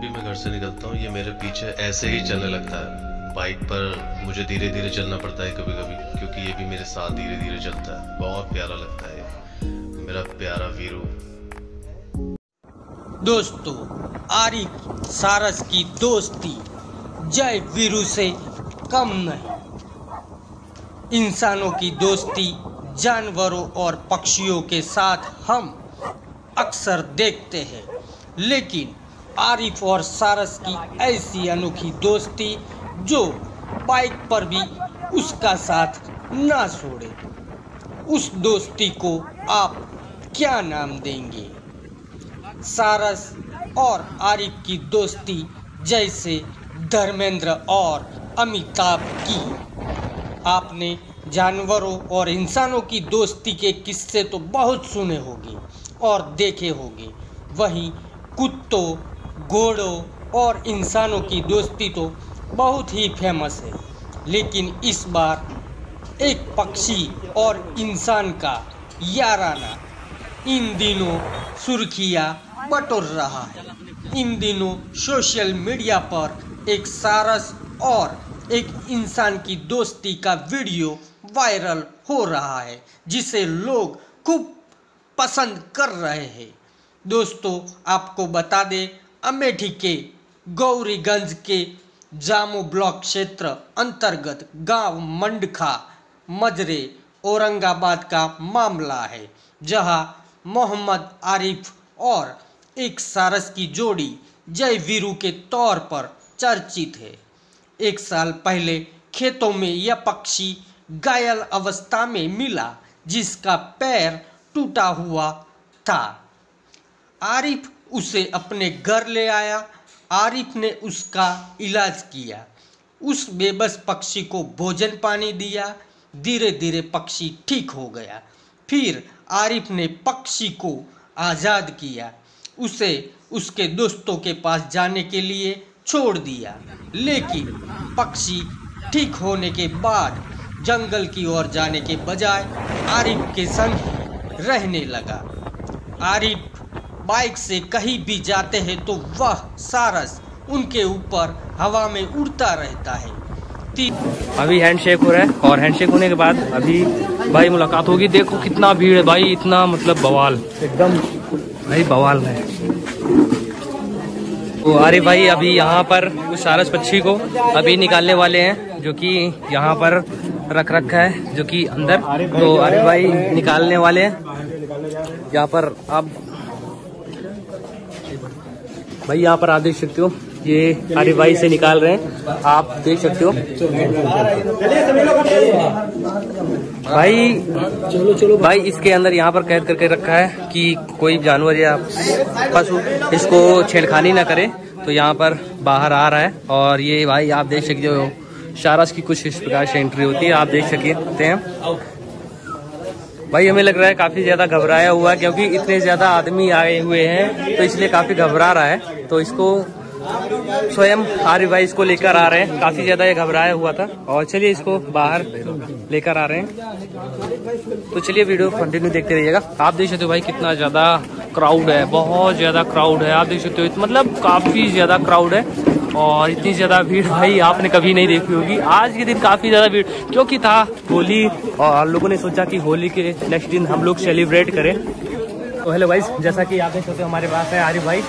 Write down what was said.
भी मैं घर से निकलता हूँ, ये मेरे पीछे ऐसे ही चलने लगता है। बाइक पर मुझे धीरे धीरे चलना पड़ता है कभी कभी क्योंकि ये भी मेरे साथ धीरे धीरे चलता है। बहुत प्यारा लगता है मेरा प्यारा वीरू। दोस्तों, आरिफ, सारस की दोस्ती जय वीरू से कम नहीं। इंसानों की दोस्ती, जानवरों और पक्षियों के साथ हम अक्सर देखते हैं, लेकिन आरिफ और सारस की ऐसी अनोखी दोस्ती जो बाइक पर भी उसका साथ ना छोड़े। उस दोस्ती को आप क्या नाम देंगे? सारस और आरिफ की दोस्ती जैसे धर्मेंद्र और अमिताभ की। आपने जानवरों और इंसानों की दोस्ती के किस्से तो बहुत सुने होंगे और देखे होंगे। वहीं कुत्तों घोड़ों और इंसानों की दोस्ती तो बहुत ही फ़ेमस है। लेकिन इस बार एक पक्षी और इंसान का याराना इन दिनों सुर्खियाँ बटोर रहा है। इन दिनों सोशल मीडिया पर एक सारस और एक इंसान की दोस्ती का वीडियो वायरल हो रहा है, जिसे लोग खूब पसंद कर रहे हैं। दोस्तों, आपको बता दें अमेठी के गौरीगंज के जामो ब्लॉक क्षेत्र अंतर्गत गाँव मंडखा, मजरे, औरंगाबाद का मामला है, जहाँ मोहम्मद आरिफ और एक सारस की जोड़ी जय वीरू के तौर पर चर्चित है। एक साल पहले खेतों में यह पक्षी घायल अवस्था में मिला, जिसका पैर टूटा हुआ था। आरिफ उसे अपने घर ले आया। आरिफ ने उसका इलाज किया। उस बेबस पक्षी को भोजन पानी दिया। धीरे धीरे पक्षी ठीक हो गया। फिर आरिफ ने पक्षी को आज़ाद किया। उसे उसके दोस्तों के पास जाने के लिए छोड़ दिया। लेकिन पक्षी ठीक होने के बाद जंगल की ओर जाने के बजाय आरिफ के संग रहने लगा। आरिफ बाइक से कहीं भी जाते हैं तो वह सारस उनके ऊपर हवा में उड़ता रहता है। अभी हैंडशेक हो रहा है और हैंडशेक होने के बाद अभी भाई मुलाकात होगी। देखो कितना भीड़ है भाई, इतना मतलब बवाल। एकदम भाई बवाल है तो अरे भाई, अभी यहाँ पर उस सारस पक्षी को अभी निकालने वाले हैं, जो कि यहाँ पर रख रखा है, जो कि अंदर। तो अरे भाई, निकालने वाले हैं। यहाँ पर आप भाई, यहाँ पर आप देख सकते हो, ये हरी भाई से निकाल रहे हैं। आप देख सकते हो। भाई चलो चलो भाई, इसके अंदर यहाँ पर कैद करके रखा है कि कोई जानवर या पशु इसको छेड़खानी ना करे तो यहाँ पर बाहर आ रहा है। और ये भाई, आप देख सकते हो, शारस की कुछ इस प्रकार से एंट्री होती है, आप देख सकते हैं। भाई, हमें लग रहा है काफ़ी ज़्यादा घबराया हुआ है क्योंकि इतने ज़्यादा आदमी आए हुए हैं तो इसलिए काफ़ी घबरा रहा है। तो इसको स्वयं आर्य भाई इसको लेकर आ रहे हैं। काफ़ी ज़्यादा ये घबराया हुआ था। और चलिए इसको बाहर लेकर आ रहे हैं। तो चलिए वीडियो कंटिन्यू देखते रहिएगा। आप देख सकते हो भाई कितना ज़्यादा क्राउड है, बहुत ज़्यादा क्राउड है। आप देख सकते हो मतलब काफ़ी ज़्यादा क्राउड है। और इतनी ज़्यादा भीड़ भाई आपने कभी नहीं देखी होगी। आज के दिन काफ़ी ज़्यादा भीड़ क्योंकि था होली, और लोगों ने सोचा कि होली के नेक्स्ट दिन हम लोग सेलिब्रेट करें। तो हेलो भाई जैसा कि आप देख सकते हमारे पास है आरिफ भाई।